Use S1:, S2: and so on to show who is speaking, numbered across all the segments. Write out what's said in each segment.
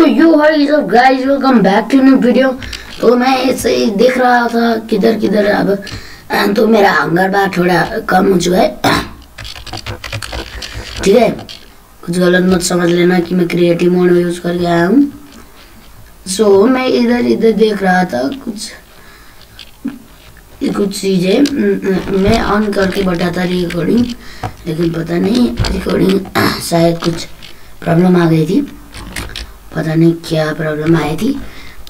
S1: You hi सब guys welcome back to new video तो मैं ऐसे ही देख रहा था किधर किधर अब। तो मेरा हंगर बार थोड़ा कम हो चुका है। ठीक है? कुछ गलत मत समझ लेना कि मैं क्रिएटिव मोड में यूज़ करके आया हूँ। सो so, मैं इधर इधर देख रहा था कुछ कुछ चीज़ें। म, ऑन करके था रिकॉर्डिंग लेकिन पता नहीं रिकॉर्डिंग शायद कुछ प्रॉब्लम आ गई थी। पता नहीं क्या प्रॉब्लम आई थी।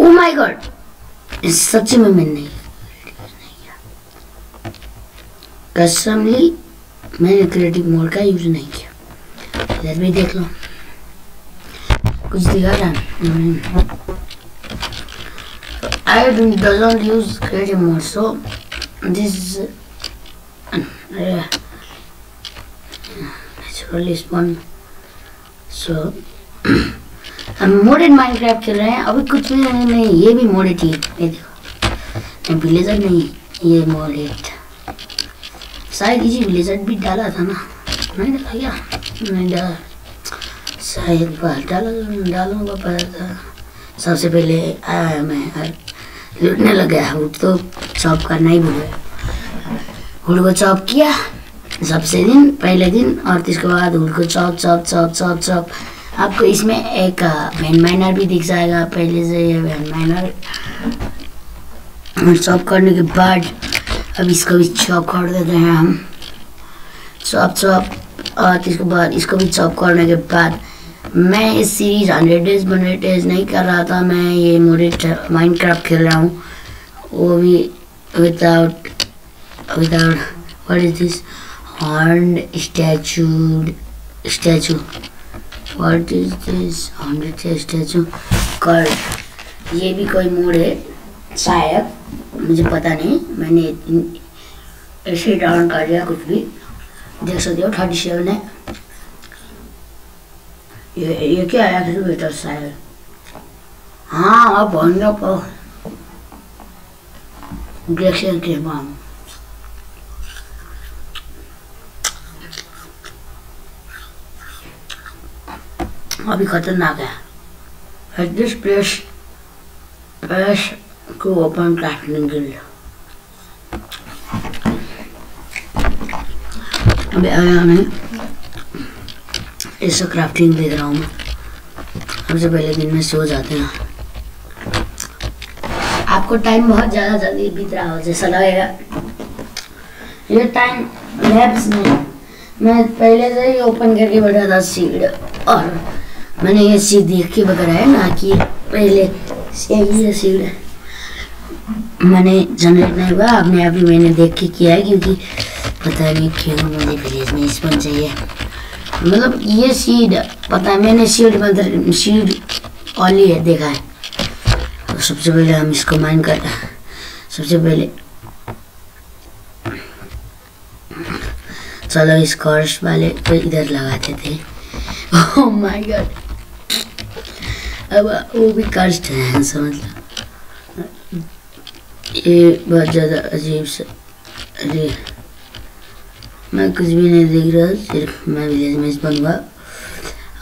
S1: ओ माय गॉड सच्ची में मैंने नहीं कसमली मैंने क्रिएटिव मोड का यूज़ नहीं किया। इधर भी देख लो। कुछ दिखा था I doesn't use creative mode so this uh, naturally spawn. हम मोडेड माइनक्राफ्ट खेल रहे हैं अभी कुछ नहीं, नहीं ये भी मोडेड ही है ये देखो। विलेजर नहीं ये मोडेड शायद इसी विलेजर भी डाला था ना नहीं डाला क्या? नहीं डाला। शायद डाला डालूँगा पता था सबसे पहले आया मैं लुटने लग गया हुड तो चॉप करना ही भूल हुड को चॉप किया सबसे दिन पहले दिन और इसके बाद हुड को chop chop chop chop chop आपको इसमें एक वैन माइनर भी दिख जाएगा पहले से ये वैन माइनर चॉप करने के बाद अब इसको भी चॉप कर देते हैं हम। चॉप चॉप और इसके बाद, इसको भी चॉप करने के बाद मैं इस series hundred days hundred days नहीं कर रहा था, मैं ये मोडेड माइनक्राफ्ट खेल रहा हूँ। वो भी without without what is this horn statue statue this hundred statue curd ये भी कोई मोड है, शायद, मुझे पता नहीं। मैंने ऐसे डाउन कर दिया कुछ भी। देख सकते हो थर्टी सेवन है। ये ये क्या है एक्सीवेटर शायद हाँ। अब बंद को देख सकते हैं। अभी खतरनाक है। At this place, press to open crafting guild. अभी आया मैं। इसका क्राफ्टिंग देख रहा हूँ मैं। सबसे पहले दिन में सो जाते हैं। आपको टाइम बहुत ज़्यादा जल्दी बीत रहा हो जैसा लगेगा। ये टाइम लैब्स में मैं पहले से ही ओपन करके बैठा था सीड और मैंने ये सीड देख के बनाया ना कि पहले ये सीड मैंने जनरेट नहीं हुआ अपने आप ही मैंने देख के किया है क्योंकि पता नहीं क्यों मुझे विलेज में स्पन चाहिए। मतलब ये सीड पता है मैंने सीड मतलब सीड ऑली है, देखा है। तो सबसे पहले हम इसको माइन कर, सबसे पहले चलो इस कॉर्स वाले को इधर लगाते थे। ओह माय गॉड अब वो भी कष्ट है, समझ लो। ये बहुत ज़्यादा अजीब सा, अरे, मैं कुछ भी नहीं देख रहा, सिर्फ़ मैं विलेज में बनूँगा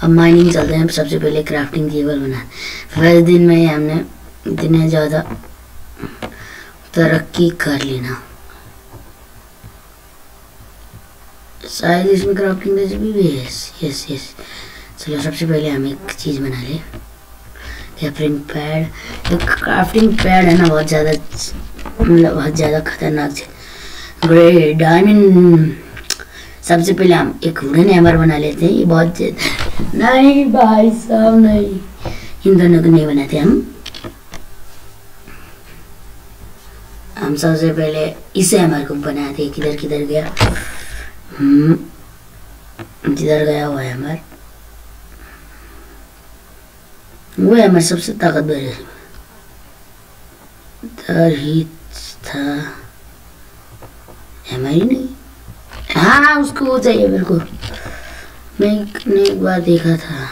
S1: अब माइनिंग चलते हैं, सबसे पहले क्राफ्टिंग टेबल बना पहले दिन में ही हमने इतने ज़्यादा तरक्की कर लेना। शायद इसमें क्राफ्टिंग रेसिपी भी है। यस यस चलो, सबसे पहले हम एक चीज़ बना ले। क्राफ्टिंग पैड जो क्राफ्टिंग पैड है ना बहुत ज़्यादा मतलब बहुत ज़्यादा खतरनाक है ग्रेट डायमंड सबसे पहले हम एक वुडन हैमर बना लेते हैं। ये बहुत नहीं भाई साहब नहीं। इन दोनों को नहीं बनाते हम। हम सबसे पहले इस हैमर को बनाते किधर किधर गया? हम्म, जिधर गया वो हैमर वो हैमर सबसे ताकतवर है। था ही नहीं? हाँ हाँ उसको वो चाहिए मेरे को मैं एक- बार देखा था।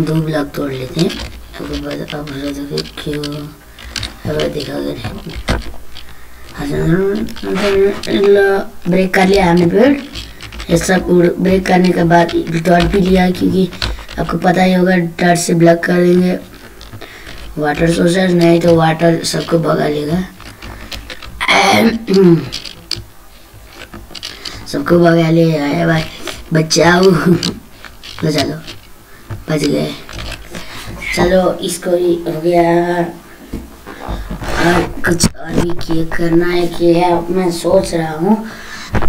S1: दो ब्लॉक तोड़ लेते हैं। अब बता अब क्यों अब देखा अगर ब्रेक कर लिया हमने पेड़ सब ब्रेक करने के बाद डॉट भी लिया, क्योंकि आपको पता ही होगा डर से ब्लॉक कर देंगे। वाटर सोर्सेस नहीं तो वाटर सबको भगा लेगा। सबको भगा ले, आया भाई। बचाओ लो चलो। बच गए। चलो, इसको हो गया। और कुछ और भी किए, करना है कि मैं सोच रहा हूँ।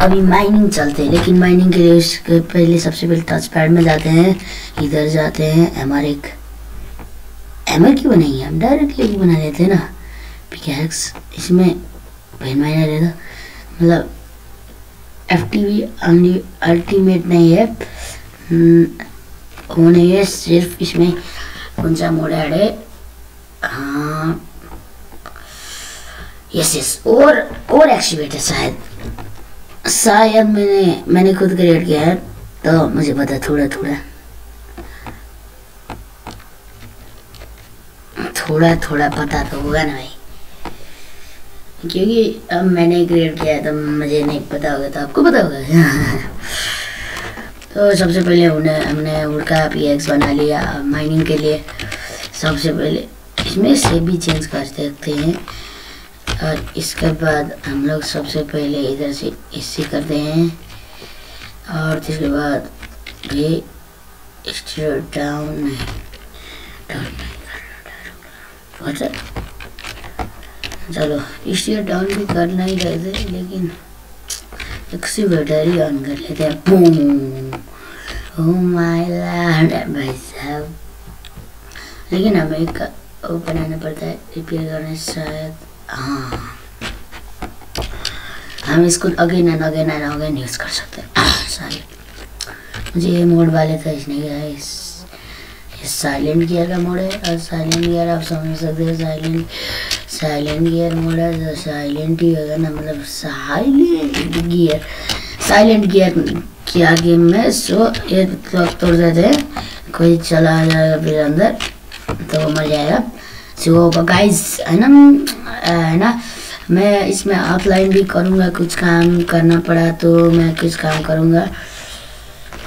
S1: अभी माइनिंग चलते हैं, लेकिन माइनिंग के लिए उसके पहले सबसे पहले टच पैड में जाते हैं, इधर जाते हैं एम आर एक एम आर की बनाएँगे हम डायरेक्टली बना लेते हैं ना। पिकैक्स इसमें पेन माइनर रहता। मतलब एफ़ टी वी अल्टीमेट नहीं है। वो नहीं है, सिर्फ़ इसमें कौन सा मोड ऐड है? हाँ यस यस और और एक्टिवेट है शायद। शायद मैंने मैंने खुद क्रिएट किया है तो मुझे पता थोड़ा थोड़ा। थोड़ा थोड़ा पता तो होगा ना भाई। क्योंकि अब मैंने क्रिएट किया है तो मुझे नहीं पता होगा तो आपको पता होगा। तो सबसे पहले उन्हें हमने उनका पी एक्स बना लिया माइनिंग के लिए। सबसे पहले इसमें से भी चेंज कर सकते हैं। और इसके बाद हम लोग सबसे पहले इधर से इससे करते हैं। और इसके बाद भी ये डाउन चलो स्टीयर डाउन भी करना ही रहते लेकिन एक्सीवेटर ही ऑन कर लेते हैं। बूम ओ माय लॉर्ड भाई साहब। लेकिन हमें एक बनाना पड़ता है रिपेयर करने शायद। हाँ। हम इसको again and again and again use कर सकते हैं। सॉरी मुझे ये मोड वाले था इसने क्या इस साइलेंट गियर का मोड है। और साइलेंट गियर आप समझ सकते हो साइलेंट साइलेंट गियर मोड है। तो साइलेंट ही होगा ना मतलब साइलेंट गियर साइलेंट गियर के गेम में सो ये क्लॉक तोड़ देते हैं। कोई चला जाएगा फिर अंदर तो वो मर जाएगा। सो गाइस है ना? है ना? मैं इसमें ऑफलाइन भी करूँगा, कुछ काम करना पड़ा तो मैं कुछ काम करूँगा।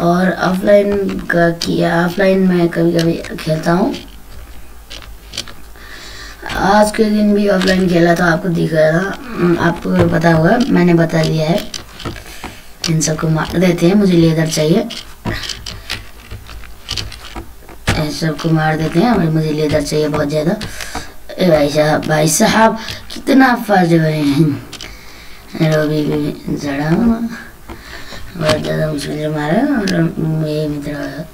S1: और ऑफलाइन का किया ऑफलाइन मैं कभी कभी खेलता हूँ। आज के दिन भी ऑफलाइन खेला तो आपको दिख रहा था आपको पता होगा, मैंने बता दिया है। इन सबको मार देते हैं, मुझे लेदर चाहिए सबको मार देते हैं और मुझे लेदर चाहिए बहुत ज़्यादा। भाई साहब भाई साहब, कितना फ़र्ज़ हैं रवि भी जड़ा बहुत ज़्यादा मुश्किल मारा और ये मित्र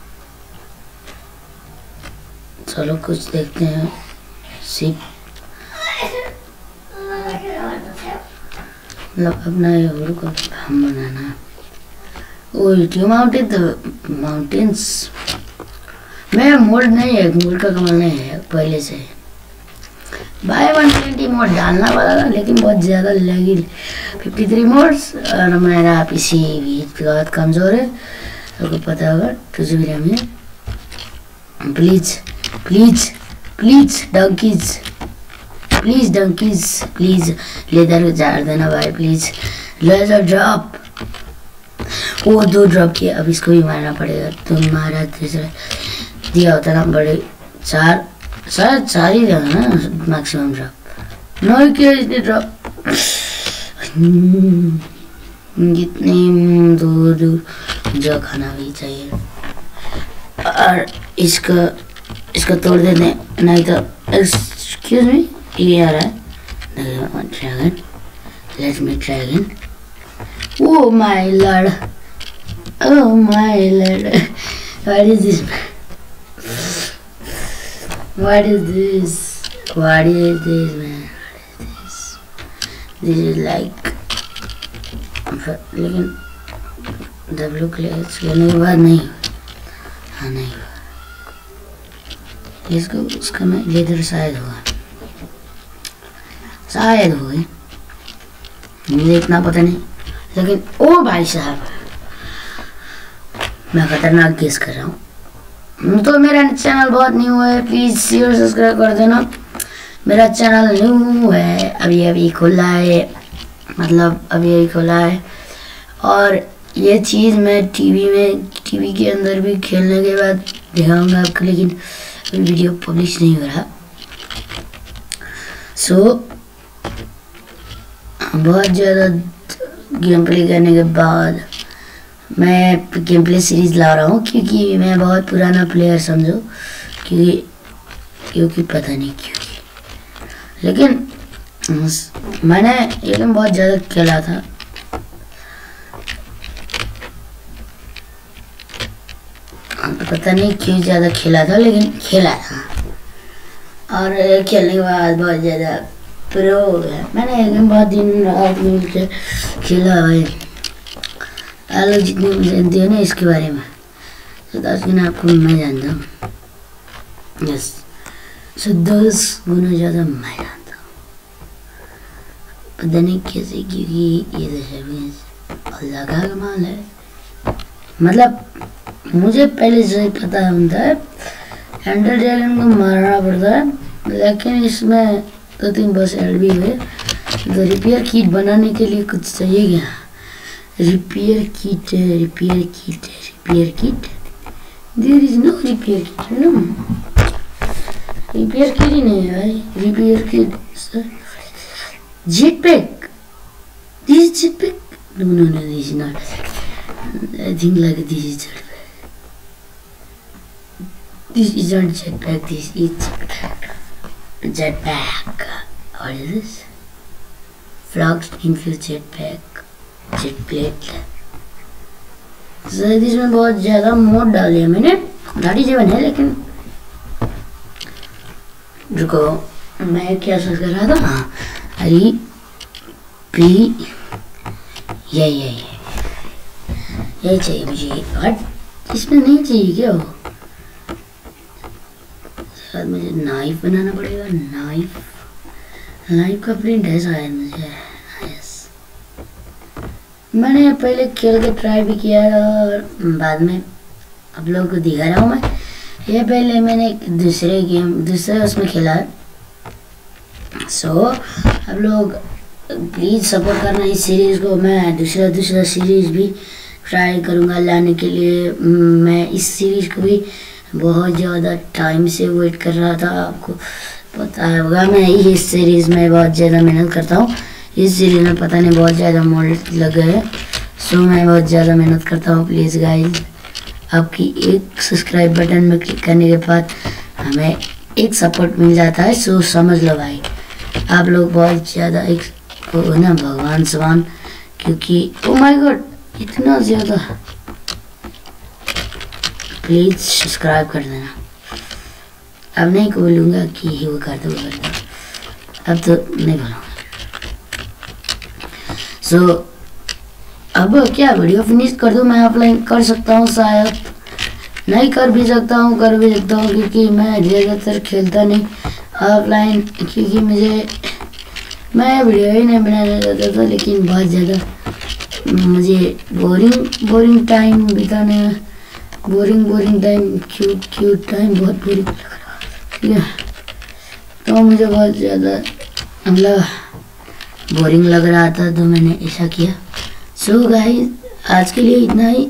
S1: चलो, कुछ देखते हैं। सिप मतलब अपना ये को हम बनाना ओ यूट्यूब माउंटेन माउंटेन्स मैं मोड नहीं है मोड का कमल नहीं है, पहले से। बाय वन ट्वेंटी मोड डालना वाला था, लेकिन बहुत ज़्यादा लगी फिफ्टी थ्री मोड्स और मेरा पीसी भी बहुत कमज़ोर है। आपको पता होगा टू जी रैम है please please please donkeys please donkeys please leather झाड़ देना भाई प्लीज़ लेदर ड्रॉप वो दो ड्रॉप किया, अब इसको भी मारना पड़ेगा तुम मारा तीसरा। दिया होता ना बड़े चार, शायद चार ही रहेगा ना मैक्सिमम ड्रॉप नो किया इसने ड्रॉप जितनी दूर दूर जो खाना भी चाहिए। और इसका, इसको तोड़ देते नहीं तो एक्सक्यूज मी ये आ रहा है। Dragon let me dragon oh my lord oh my lord what is this What is this? What is this, man? What is this? This is like लेकिन डब्ल्यू क्लेस लेने के बाद नहीं हाँ नहीं इसको उसका मैं लेदर शायद हुआ शायद हो गई मुझे इतना पता नहीं लेकिन ओ भाई साहब मैं खतरनाक केस कर रहा हूँ तो मेरा चैनल बहुत न्यू है प्लीज़ शेयर सब्सक्राइब कर देना। मेरा चैनल न्यू है, अभी अभी खुला है मतलब अभी अभी खुला है। और ये चीज़ मैं टीवी में टीवी के अंदर भी खेलने के बाद दिखाऊँगा आपको, लेकिन वीडियो पब्लिश नहीं हो रहा। सो बहुत ज़्यादा गेम प्ले करने के बाद मैं गेम प्ले सीरीज़ ला रहा हूँ क्योंकि मैं बहुत पुराना प्लेयर समझो, क्योंकि क्योंकि पता नहीं क्योंकि। लेकिन मैंने ये गेम बहुत ज़्यादा खेला था। पता नहीं क्यों ज़्यादा खेला था, लेकिन खेला था। और खेलने के बाद बहुत ज़्यादा प्रो हो गया। मैंने एक दिन बहुत दिन रात मिल खेला भाई। लोग जितने जानते हो ना इसके बारे में। तो दस गुना आपको मैं जानता हूँ। यस सो दस गुना ज़्यादा मैं जानता हूँ। पता नहीं कैसे, क्योंकि ये तो अल्लाह का कमाल है। मतलब मुझे पहले से पता होता है एंडर ड्रैगन को मारना पड़ता है, लेकिन इसमें दो तो तीन बस एड भी हुए तो रिपेयर किट बनाने के लिए कुछ चाहिए क्या? Repair kit repair kit repair kit there is no repair kit no repair kit ही नहीं है भाई repair kit jet pack this jet pack no no no this not I think like this is jet This isn't jetpack, this is jetpack. Jetpack. What is this? Frogs infused jetpack. Jet plate. शायद इसमें बहुत ज़्यादा mode डाले हैं मैंने। गाड़ी जीवन है लेकिन रुको, मैं क्या सोच कर रहा था? हाँ। हरी पी, ये ये यही चाहिए मुझे। हट इसमें नहीं चाहिए क्या वो? शायद मुझे नाइफ बनाना पड़ेगा। नाइफ नाइफ का प्रिंट है शायद मुझे। मैंने पहले खेल के ट्राई भी किया और बाद में आप लोगों को दिखा रहा हूँ मैं। ये पहले मैंने दूसरे गेम दूसरे उसमें खेला है। सो so, आप लोग प्लीज़ सपोर्ट करना इस सीरीज़ को। मैं दूसरा दूसरा सीरीज़ भी ट्राई करूँगा लाने के लिए। मैं इस सीरीज़ को भी बहुत ज़्यादा टाइम से वेट कर रहा था। आपको पता होगा मैं इस सीरीज़ में बहुत ज़्यादा मेहनत करता हूँ। इस सीरीज़ में पता नहीं बहुत ज़्यादा मोड लग गए सो मैं बहुत ज़्यादा मेहनत करता हूँ प्लीज़ गाइज़ आपकी एक सब्सक्राइब बटन में क्लिक करने के बाद हमें एक सपोर्ट मिल जाता है। सो समझ लो भाई। आप लोग बहुत ज़्यादा एक ना, भगवान समान, क्योंकि ओ माय गॉड इतना ज़्यादा। प्लीज़ सब्सक्राइब कर देना। अब नहीं बोलूँगा कि वो कर दो कर दो। अब तो नहीं बोलूँगा। सो so, अब क्या वीडियो फिनिश कर दो? मैं ऑफलाइन कर सकता हूँ शायद। नहीं कर भी सकता हूँ कर भी सकता हूँ क्योंकि मैं ज़्यादातर खेलता नहीं। ऑफलाइन क्योंकि मुझे मैं वीडियो ही नहीं बनाना चाहता था लेकिन बहुत ज़्यादा मुझे बोरिंग बोरिंग टाइम बिताने boring boring time cute cute time बहुत बोरिंग लग रहा है तो मुझे बहुत ज़्यादा मतलब बोरिंग लग रहा था तो मैंने ऐसा किया। सो so गाइस आज के लिए इतना ही।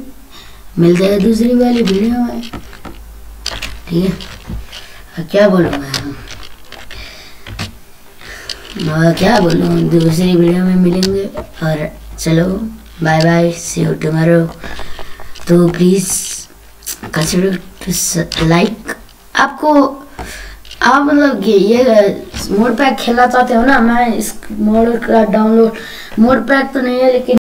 S1: मिलते हैं दूसरी वाली वीडियो में। ठीक है? क्या बोलूँगा क्या बोलूँ? दूसरी वीडियो में मिलेंगे। और चलो bye bye see you tomorrow तो प्लीज़ कंसिडर लाइक आपको, आप मतलब ये मोड पैक खेलना चाहते हो ना, मैं इस मोड का डाउनलोड मोड पैक तो नहीं है, लेकिन